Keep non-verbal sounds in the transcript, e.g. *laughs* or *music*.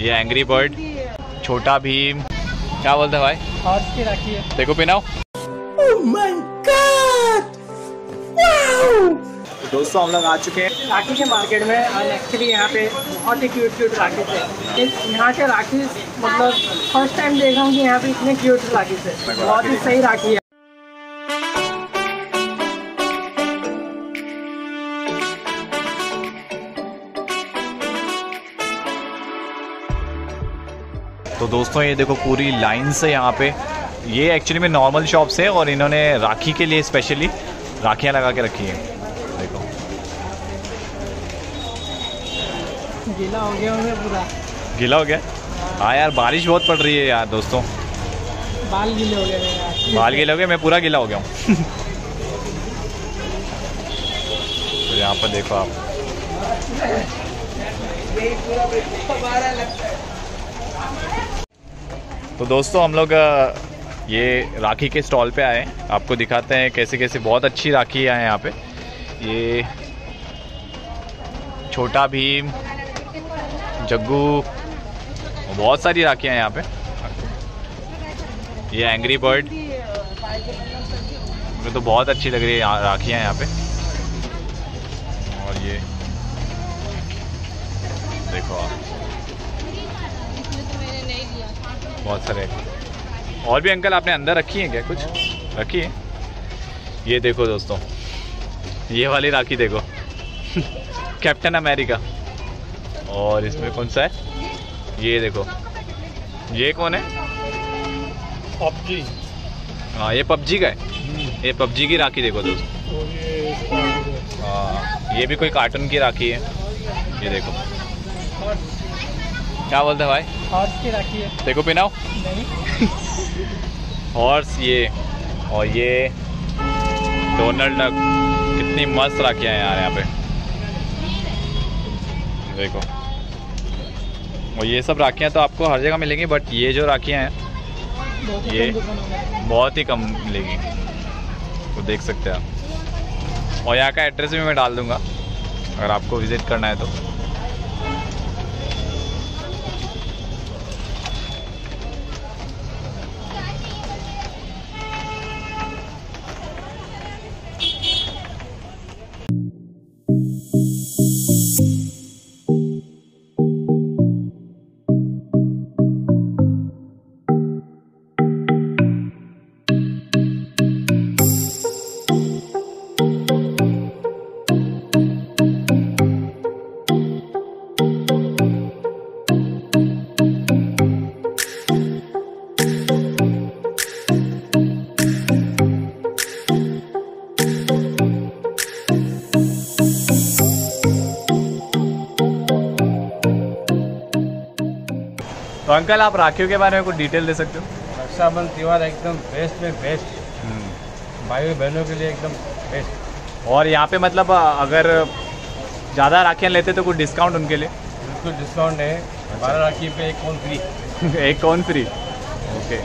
ये angry bird छोटा भीम। क्या बोलते हैं भाई? हॉर्स की राखी है। देखो पिनाओ। दोस्तों हम लोग आ चुके हैं। राखी के मार्केट में और एक्चुअली यहाँ पे बहुत ही क्यूट क्यूट राखी थे। यहाँ के राखी मतलब फ़र्स्ट टाइम देख रहा हूँ कि यहाँ पे इतने क्यूट राखी थे। बहुत ही सही राखी है। तो दोस्तों ये देखो पूरी लाइन से यहाँ पे ये एक्चुअली में नॉर्मल शॉप्स है और इन्होंने राखी के लिए स्पेशली राखियाँ लगा के रखी हैं। देखो। गीला हो गया पूरा। गीला हो गया? हाँ यार बारिश बहुत पड़ रही है यार दोस्तों। बाल गीले हो गए यार। बाल गीले हो गए मैं पूरा गीला हो गया हूँ। *laughs* तो यहाँ पर देखो आप। *laughs* तो दोस्तों, हम लोग ये राखी के स्टॉल पे आए हैं। आपको दिखाते हैं कैसे कैसे बहुत अच्छी राखी है यहाँ पे। ये छोटा भीम, जग्गू, बहुत सारी राखियाँ यहाँ पे। ये एंग्री बर्ड मुझे तो बहुत अच्छी लग रही है राखियाँ यहाँ पे। और ये देखो आप। बहुत सारे। और भी अंकल आपने अंदर रखी है क्या कुछ? रखी है? ये देखो दोस्तों ये वाली राखी देखो। *laughs* Captain America. और इसमें कौन सा है? ये देखो। ये कौन है? पबजी। हाँ ये पबजी का है। ये पबजी की राखी देखो दोस्तों। हाँ ये भी कोई कार्टून की राखी है। ये देखो। क्या बोलते हैं भाई? हॉर्स की राखी है। देखो पिनाओ नहीं। *laughs* हॉर्स ये और ये डोनाल्ड डक कितनी मस्त राखियाँ हैं यार यहाँ पे। देखो। और ये सब राखियाँ तो आपको हर जगह मिलेंगी बट ये जो राखियाँ हैं ये- बहुत ही कम मिलेगी। तो देख सकते हैं आप। और यहाँ का एड्रेस भी मैं डाल दूँगा अगर आपको विज़िट करना है तो। तो अंकल आप राखियों के बारे में कुछ डिटेल दे सकते हो? रक्षाबंधन त्यौहार एकदम बेस्ट में बेस्ट भाई बहनों के लिए एकदम बेस्ट और यहाँ पे मतलब अगर ज़्यादा राखियाँ लेते तो कुछ डिस्काउंट उनके लिए? बिल्कुल डिस्काउंट है। बारह राखी पे एक कौन फ्री *laughs* एक कौन फ्री ओके